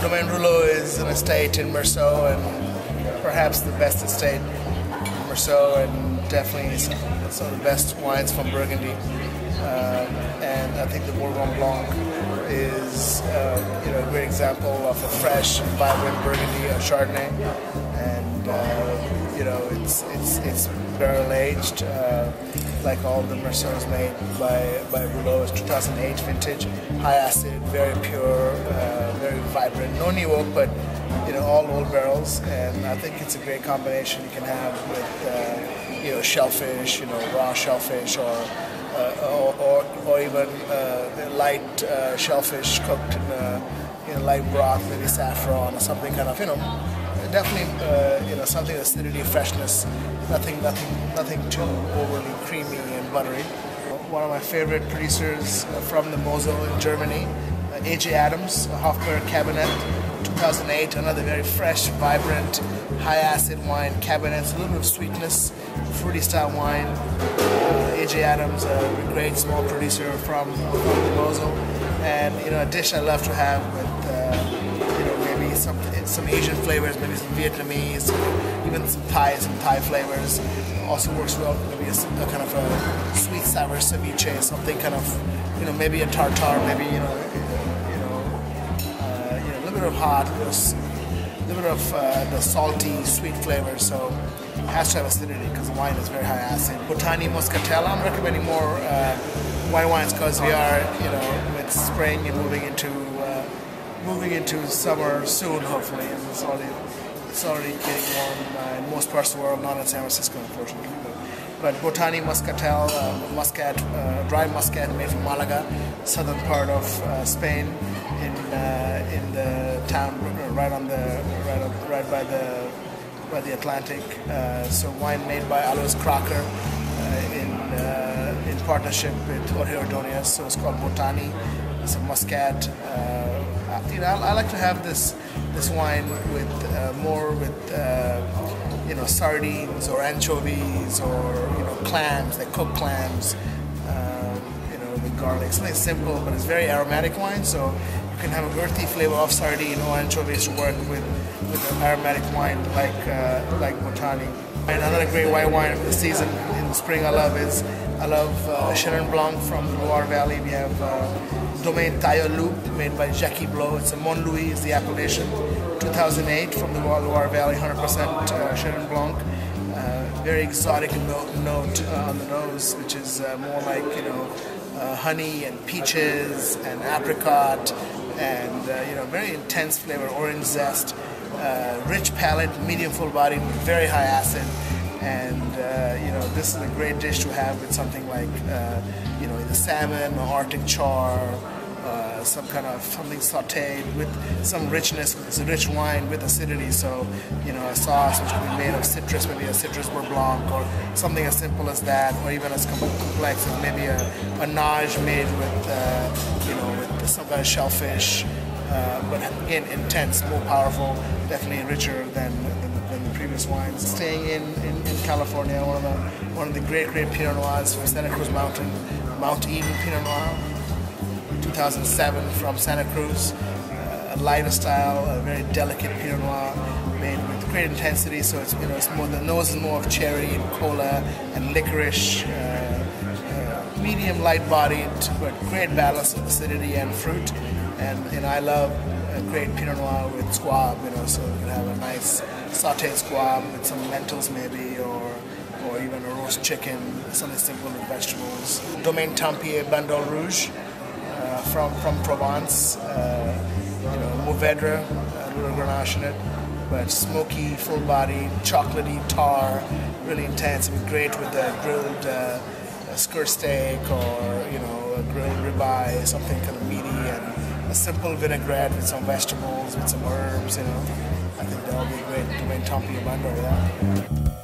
Domaine Roulot is an estate in Meursault and perhaps the best estate in Meursault and definitely some, some of the best wines from Burgundy. Um, and I think the Bourgogne Blanc is uh, you know a great example of a fresh, vibrant Burgundy, a Chardonnay, and uh, you know it's it's it's barrel aged. Uh, like all the Meursaults made by by Roulot, it's 2008 vintage, high acid, very pure, uh, very vibrant. No new oak, but you know all old barrels, and I think it's a great combination you can have with uh, you know shellfish, you know raw shellfish, or uh, or, or, or, even uh, light uh, shellfish cooked in a, in a light broth, maybe saffron or something kind of you know definitely uh, you know something acidity, freshness, nothing nothing nothing too overly creamy and buttery. One of my favorite producers uh, from the Mosel in Germany, uh, AJ Adams, Hofberg Kabinett, 2008. Another very fresh, vibrant, high acid wine. Kabinett's a little bit of sweetness, fruity style wine. Uh, AJ Adams, a great small producer from, from the Mosel, and you know a dish I love to have with some some Asian flavors, maybe some Vietnamese, even some Thai, some Thai flavors. Also works well, maybe a, a kind of a sweet sour ceviche, something kind of, you know, maybe a tartar, maybe you know, you know, uh, you know, a little bit of hot, a little bit of uh, the salty, sweet flavor. So it has to have acidity because the wine is very high acid. Botani Moscatel, I'm recommending more uh, white wines because we are, you know, with spring and moving into moving into summer soon, hopefully, and it's already it's already getting warm uh, in most parts of the world, not in San Francisco, unfortunately. But, Botani Moscatel, uh, muscat, uh, dry muscat made from Malaga, southern part of uh, Spain, in uh, in the town right on the right right by the by the Atlantic. Uh, so wine made by Alois Kracher in in partnership with Jorge Ordonez. So it's called Botani. It's a muscat you know, I, I, like to have this this wine with uh, more with uh, you know sardines or anchovies or you know clams, like cooked clams, um, you know, with garlic. Something simple, but it's very aromatic wine, so you can have a earthy flavor of sardine or anchovies to work with with an aromatic wine like uh, like Botani. And another great white wine of the season in the spring I love is I love uh, Blanc from the Loire Valley. We have uh, Domaine Tailleur made by Jacky Blot. It's a Mont Montlouis is the appellation. 2008 from the Loire Valley, 100% uh, Blanc. Uh, very exotic note, note uh, on the nose, which is uh, more like you know uh, honey and peaches and apricot and uh, you know very intense flavor, orange zest, rich palate, medium full body, very high acid and uh, you know this is a great dish to have with something like uh, you know the salmon or Arctic char, uh, some kind of something sautéed with some richness. It's a rich wine with acidity, so you know a sauce which could be made of citrus, maybe a citrus beurre blanc or something as simple as that, or even as complex as maybe a, a nage made with uh, you know with some kind of shellfish. Uh, but again, intense, more powerful, definitely richer than, than previous wines. Staying in, in, in, California, one of the one of the great great Pinot Noirs from Santa Cruz Mountain, Mount Eden Pinot Noir, 2007 from Santa Cruz. Uh, a lighter style, a very delicate Pinot Noir made with great intensity. So it's you know it's more the nose is more of cherry and cola and licorice. Uh, uh, medium light bodied, but great balance of acidity and fruit. And, and I love a great Pinot Noir with squab, you know, so you can have a nice sauteed squab with some lentils maybe, or or even a roast chicken, something simple with vegetables. Domaine Tempier Bandol Rouge uh, from from Provence, uh, you know, Mourvedre, a little Grenache in it, but smoky, full-bodied, chocolatey tar, really intense. It'd be great with a grilled uh, skirt steak or you know a grilled ribeye, something kind of a simple vinaigrette with some vegetables, with some herbs, you know. I think that'll be great to make Tempier Bandol, yeah.